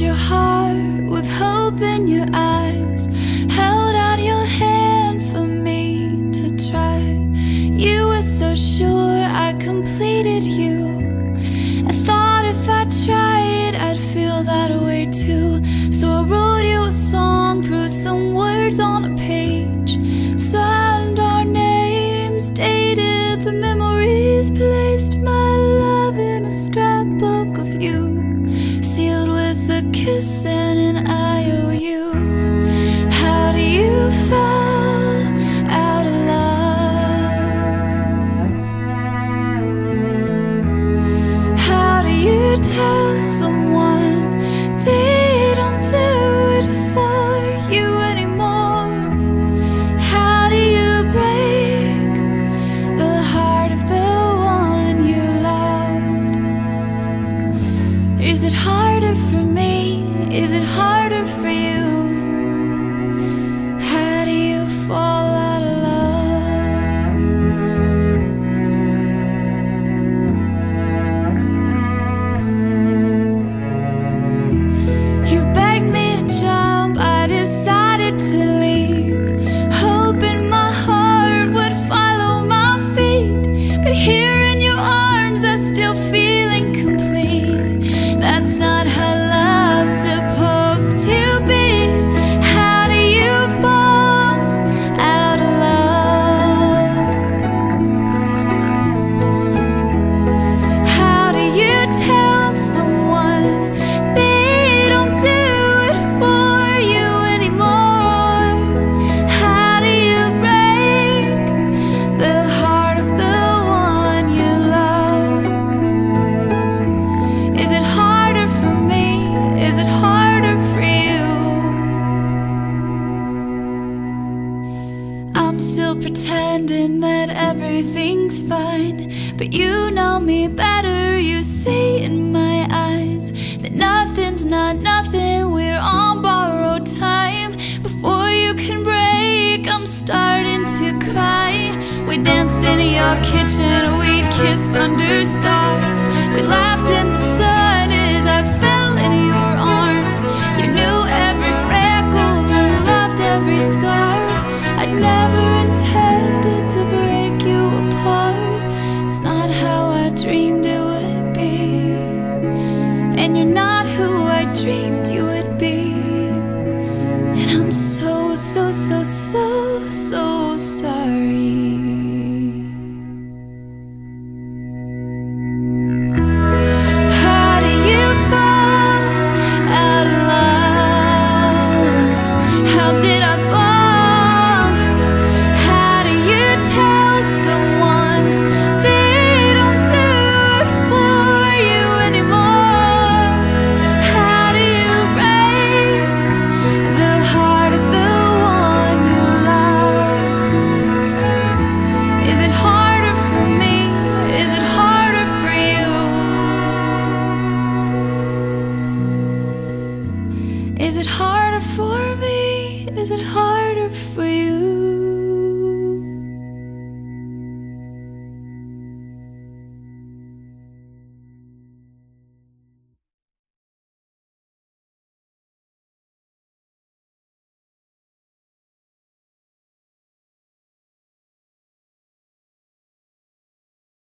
your heart with hope in your eyes Held out your hand for me to try. You were so sure I completed you. I thought if I tried I'd feel that way too. So I wrote you a song, threw some words on a page. Signed our names, dated the memories Placed my love in a scrapbook of you. Kissing, and an IOU. How do you fall out of love? How do you tell someone they don't do it for you anymore? How do you break the heart of the one you loved? Is it harder for me? Is it harder for you? That everything's fine. But you know me better, you see in my eyes that nothing's not nothing, we're on borrowed time. Before you can break, I'm starting to cry. We danced in your kitchen, we kissed under stars. We laughed in the sun You're not who I dreamed you would be. harder for me? Is it harder for you?